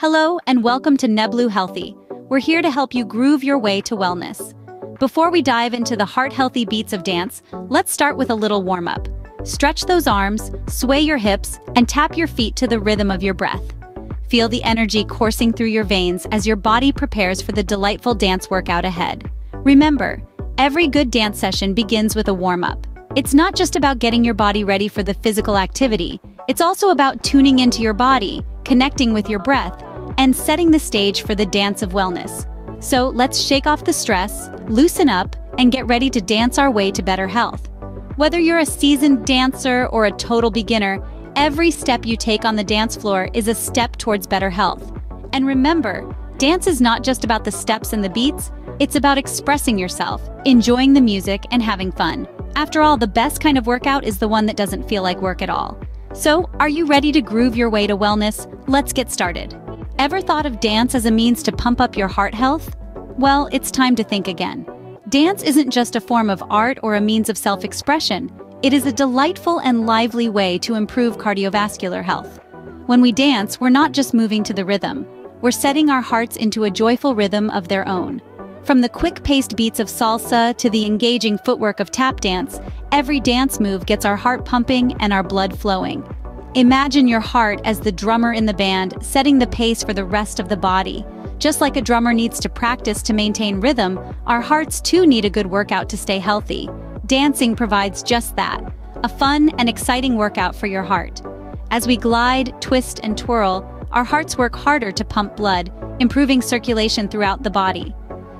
Hello and welcome to Nebloo Healthy. We're here to help you groove your way to wellness. Before we dive into the heart-healthy beats of dance, let's start with a little warm-up. Stretch those arms, sway your hips, and tap your feet to the rhythm of your breath. Feel the energy coursing through your veins as your body prepares for the delightful dance workout ahead. Remember, every good dance session begins with a warm-up. It's not just about getting your body ready for the physical activity, it's also about tuning into your body, connecting with your breath, and setting the stage for the dance of wellness. So let's shake off the stress, loosen up, and get ready to dance our way to better health. Whether you're a seasoned dancer or a total beginner, every step you take on the dance floor is a step towards better health. And remember, dance is not just about the steps and the beats, it's about expressing yourself, enjoying the music, and having fun. After all, the best kind of workout is the one that doesn't feel like work at all. So, are you ready to groove your way to wellness? Let's get started. Ever thought of dance as a means to pump up your heart health? Well, it's time to think again. Dance isn't just a form of art or a means of self-expression. It is a delightful and lively way to improve cardiovascular health. When we dance, we're not just moving to the rhythm. We're setting our hearts into a joyful rhythm of their own. From the quick-paced beats of salsa to the engaging footwork of tap dance, every dance move gets our heart pumping and our blood flowing. Imagine your heart as the drummer in the band, setting the pace for the rest of the body. Just like a drummer needs to practice to maintain rhythm, our hearts too need a good workout to stay healthy. Dancing provides just that, a fun and exciting workout for your heart. As we glide, twist, and twirl, our hearts work harder to pump blood, improving circulation throughout the body.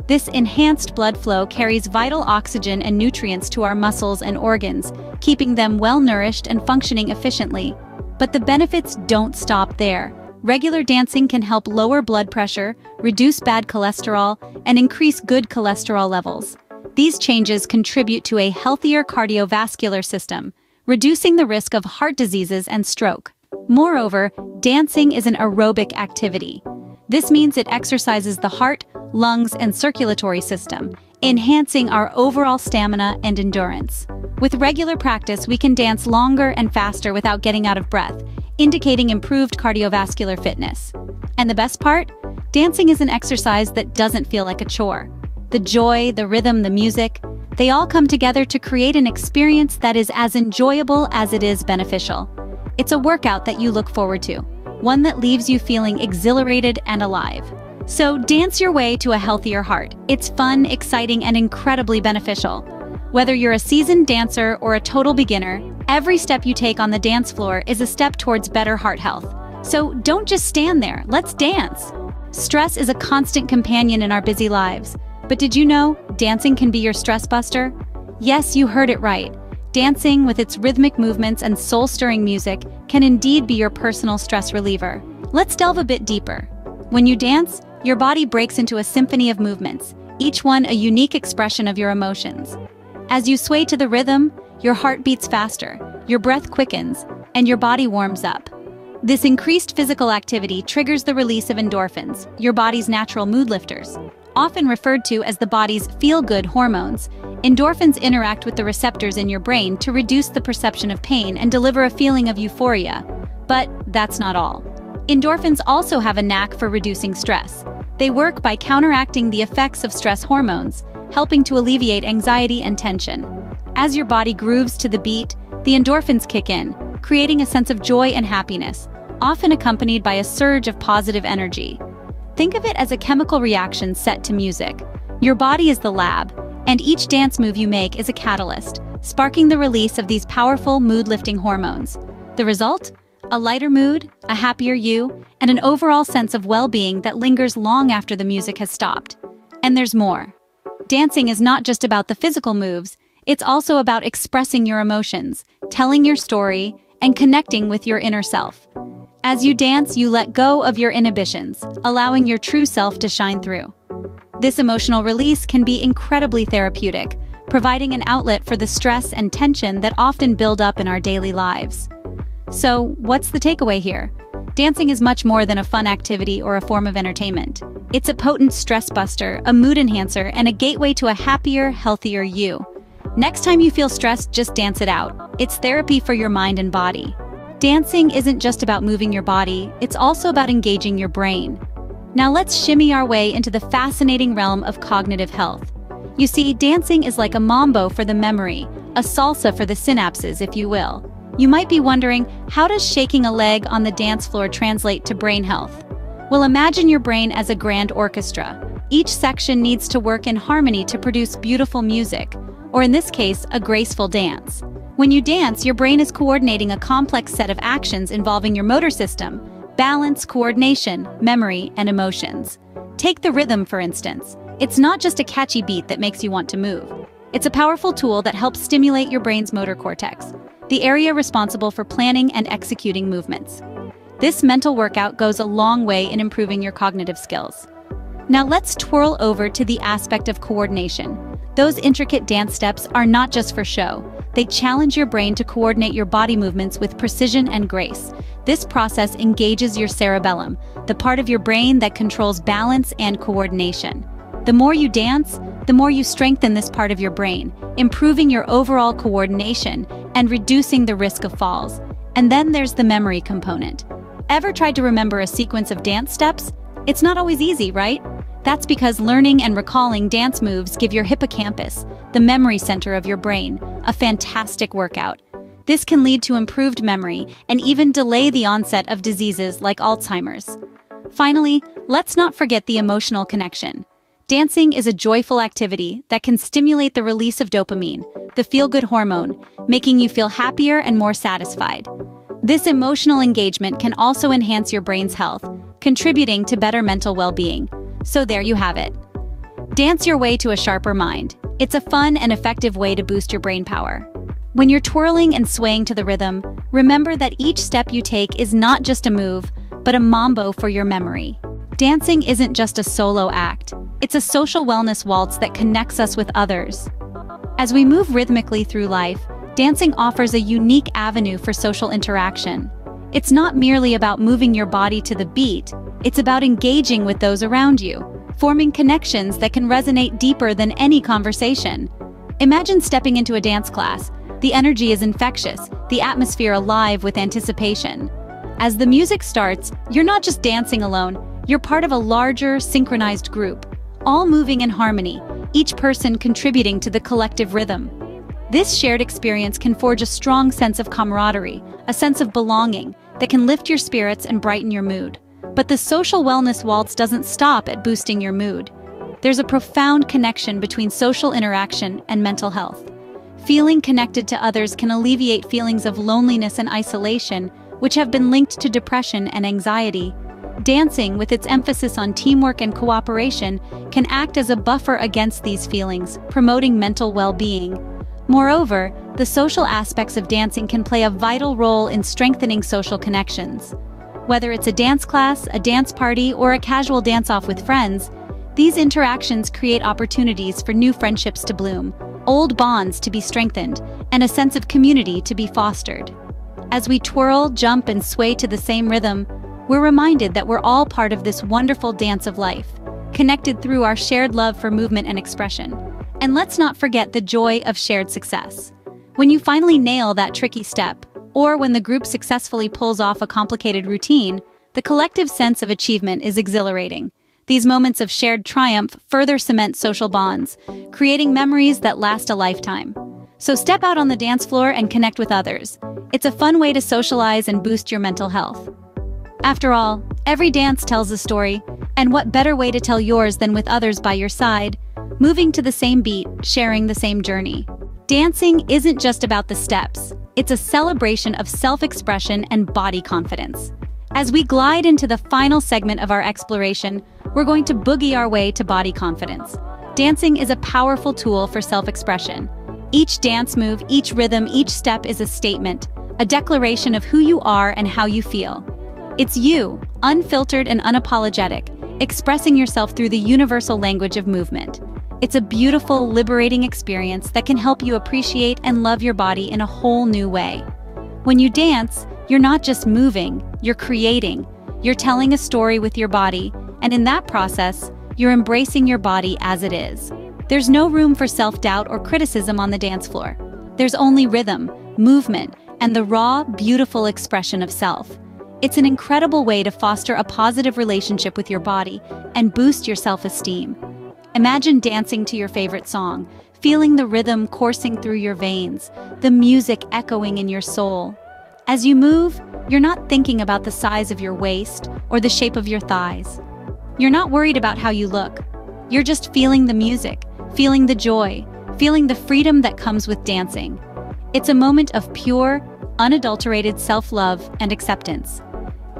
This enhanced blood flow carries vital oxygen and nutrients to our muscles and organs, keeping them well-nourished and functioning efficiently. But the benefits don't stop there. Regular dancing can help lower blood pressure, reduce bad cholesterol, and increase good cholesterol levels. These changes contribute to a healthier cardiovascular system, reducing the risk of heart diseases and stroke. Moreover, dancing is an aerobic activity. This means it exercises the heart, lungs, and circulatory system, enhancing our overall stamina and endurance. With regular practice, we can dance longer and faster without getting out of breath, indicating improved cardiovascular fitness. And the best part? Dancing is an exercise that doesn't feel like a chore. The joy, the rhythm, the music, they all come together to create an experience that is as enjoyable as it is beneficial. It's a workout that you look forward to, one that leaves you feeling exhilarated and alive. So dance your way to a healthier heart. It's fun, exciting, and incredibly beneficial. Whether you're a seasoned dancer or a total beginner, every step you take on the dance floor is a step towards better heart health. So don't just stand there, let's dance. Stress is a constant companion in our busy lives. But did you know dancing can be your stress buster? Yes, you heard it right. Dancing, with its rhythmic movements and soul-stirring music, can indeed be your personal stress reliever. Let's delve a bit deeper. When you dance, your body breaks into a symphony of movements, each one a unique expression of your emotions. As you sway to the rhythm, your heart beats faster, your breath quickens, and your body warms up. This increased physical activity triggers the release of endorphins, your body's natural mood lifters. Often referred to as the body's feel-good hormones, endorphins interact with the receptors in your brain to reduce the perception of pain and deliver a feeling of euphoria. But that's not all. Endorphins also have a knack for reducing stress. They work by counteracting the effects of stress hormones, helping to alleviate anxiety and tension. As your body grooves to the beat, the endorphins kick in, creating a sense of joy and happiness, often accompanied by a surge of positive energy. Think of it as a chemical reaction set to music. Your body is the lab, and each dance move you make is a catalyst, sparking the release of these powerful mood-lifting hormones. The result? A lighter mood, a happier you, and an overall sense of well-being that lingers long after the music has stopped. And there's more. Dancing is not just about the physical moves, it's also about expressing your emotions, telling your story, and connecting with your inner self. As you dance, you let go of your inhibitions, allowing your true self to shine through. This emotional release can be incredibly therapeutic, providing an outlet for the stress and tension that often build up in our daily lives. So, what's the takeaway here? Dancing is much more than a fun activity or a form of entertainment. It's a potent stress buster, a mood enhancer, and a gateway to a happier, healthier you. Next time you feel stressed, just dance it out. It's therapy for your mind and body. Dancing isn't just about moving your body, it's also about engaging your brain. Now let's shimmy our way into the fascinating realm of cognitive health. You see, dancing is like a mambo for the memory, a salsa for the synapses, if you will. You might be wondering, how does shaking a leg on the dance floor translate to brain health? Well, imagine your brain as a grand orchestra. Each section needs to work in harmony to produce beautiful music, or in this case, a graceful dance. When you dance, your brain is coordinating a complex set of actions involving your motor system, balance, coordination, memory, and emotions. Take the rhythm, for instance. It's not just a catchy beat that makes you want to move. It's a powerful tool that helps stimulate your brain's motor cortex, the area responsible for planning and executing movements. This mental workout goes a long way in improving your cognitive skills. Now let's twirl over to the aspect of coordination. Those intricate dance steps are not just for show. They challenge your brain to coordinate your body movements with precision and grace. This process engages your cerebellum, the part of your brain that controls balance and coordination. The more you dance, the more you strengthen this part of your brain, improving your overall coordination and reducing the risk of falls. And then there's the memory component. Ever tried to remember a sequence of dance steps? It's not always easy, right? That's because learning and recalling dance moves give your hippocampus, the memory center of your brain, a fantastic workout. This can lead to improved memory and even delay the onset of diseases like Alzheimer's. Finally, let's not forget the emotional connection. Dancing is a joyful activity that can stimulate the release of dopamine, the feel-good hormone, making you feel happier and more satisfied. This emotional engagement can also enhance your brain's health, contributing to better mental well-being. So there you have it. Dance your way to a sharper mind. It's a fun and effective way to boost your brain power. When you're twirling and swaying to the rhythm, remember that each step you take is not just a move, but a mambo for your memory. Dancing isn't just a solo act, it's a social wellness waltz that connects us with others. As we move rhythmically through life, dancing offers a unique avenue for social interaction. It's not merely about moving your body to the beat, it's about engaging with those around you, forming connections that can resonate deeper than any conversation. Imagine stepping into a dance class. The energy is infectious, the atmosphere alive with anticipation. As the music starts, you're not just dancing alone, you're part of a larger, synchronized group, all moving in harmony, each person contributing to the collective rhythm. This shared experience can forge a strong sense of camaraderie, a sense of belonging, that can lift your spirits and brighten your mood. But the social wellness waltz doesn't stop at boosting your mood. There's a profound connection between social interaction and mental health. Feeling connected to others can alleviate feelings of loneliness and isolation, which have been linked to depression and anxiety. Dancing, with its emphasis on teamwork and cooperation, can act as a buffer against these feelings, promoting mental well-being. Moreover, the social aspects of dancing can play a vital role in strengthening social connections. Whether it's a dance class, a dance party, or a casual dance-off with friends, these interactions create opportunities for new friendships to bloom, old bonds to be strengthened, and a sense of community to be fostered. As we twirl, jump, and sway to the same rhythm, we're reminded that we're all part of this wonderful dance of life, connected through our shared love for movement and expression. And let's not forget the joy of shared success. When you finally nail that tricky step, or when the group successfully pulls off a complicated routine, the collective sense of achievement is exhilarating. These moments of shared triumph further cement social bonds, creating memories that last a lifetime. So step out on the dance floor and connect with others. It's a fun way to socialize and boost your mental health. After all, every dance tells a story, and what better way to tell yours than with others by your side, moving to the same beat, sharing the same journey. Dancing isn't just about the steps, it's a celebration of self-expression and body confidence. As we glide into the final segment of our exploration, we're going to boogie our way to body confidence. Dancing is a powerful tool for self-expression. Each dance move, each rhythm, each step is a statement, a declaration of who you are and how you feel. It's you, unfiltered and unapologetic, expressing yourself through the universal language of movement. It's a beautiful, liberating experience that can help you appreciate and love your body in a whole new way. When you dance, you're not just moving, you're creating. You're telling a story with your body, and in that process, you're embracing your body as it is. There's no room for self-doubt or criticism on the dance floor. There's only rhythm, movement, and the raw, beautiful expression of self. It's an incredible way to foster a positive relationship with your body and boost your self-esteem. Imagine dancing to your favorite song, feeling the rhythm coursing through your veins, the music echoing in your soul. As you move, you're not thinking about the size of your waist or the shape of your thighs. You're not worried about how you look. You're just feeling the music, feeling the joy, feeling the freedom that comes with dancing. It's a moment of pure, unadulterated self-love and acceptance.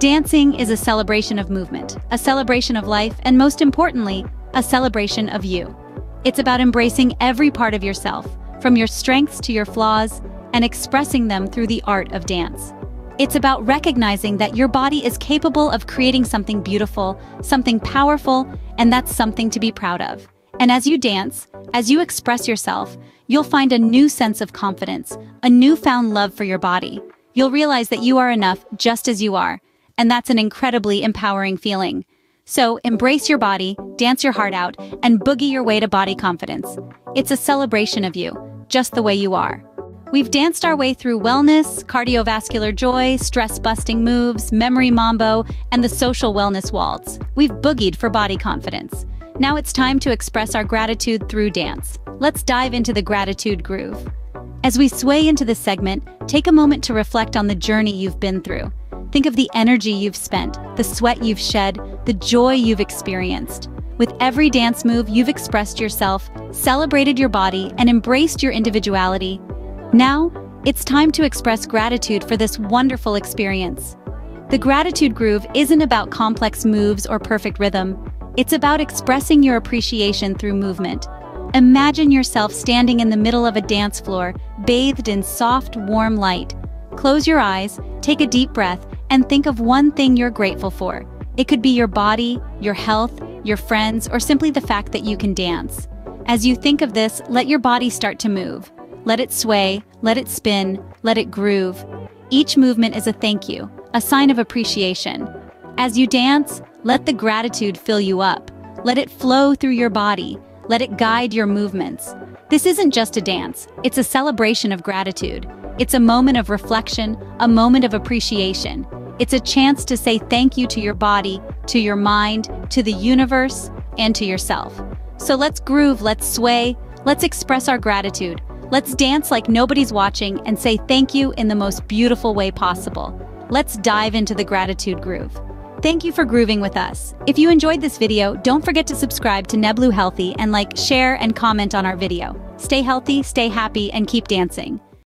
Dancing is a celebration of movement, a celebration of life, and most importantly, a celebration of you. It's about embracing every part of yourself, from your strengths to your flaws, and expressing them through the art of dance. It's about recognizing that your body is capable of creating something beautiful, something powerful, and that's something to be proud of. And as you dance, as you express yourself, you'll find a new sense of confidence, a newfound love for your body. You'll realize that you are enough just as you are, and that's an incredibly empowering feeling. So embrace your body, dance your heart out, and boogie your way to body confidence. It's a celebration of you, just the way you are. We've danced our way through wellness, cardiovascular joy, stress-busting moves, memory mambo, and the social wellness waltz. We've boogied for body confidence. Now it's time to express our gratitude through dance. Let's dive into the gratitude groove. As we sway into this segment, take a moment to reflect on the journey you've been through. Think of the energy you've spent, the sweat you've shed, the joy you've experienced. With every dance move, you've expressed yourself, celebrated your body, and embraced your individuality. Now, it's time to express gratitude for this wonderful experience. The gratitude groove isn't about complex moves or perfect rhythm. It's about expressing your appreciation through movement. Imagine yourself standing in the middle of a dance floor, bathed in soft, warm light. Close your eyes, take a deep breath, and think of one thing you're grateful for. It could be your body, your health, your friends, or simply the fact that you can dance. As you think of this, let your body start to move. Let it sway, let it spin, let it groove. Each movement is a thank you, a sign of appreciation. As you dance, let the gratitude fill you up. Let it flow through your body. Let it guide your movements. This isn't just a dance, it's a celebration of gratitude. It's a moment of reflection, a moment of appreciation. It's a chance to say thank you to your body, to your mind, to the universe, and to yourself. So let's groove, let's sway, let's express our gratitude. Let's dance like nobody's watching and say thank you in the most beautiful way possible. Let's dive into the gratitude groove. Thank you for grooving with us. If you enjoyed this video, don't forget to subscribe to Nebloo Healthy and like, share, and comment on our video. Stay healthy, stay happy, and keep dancing.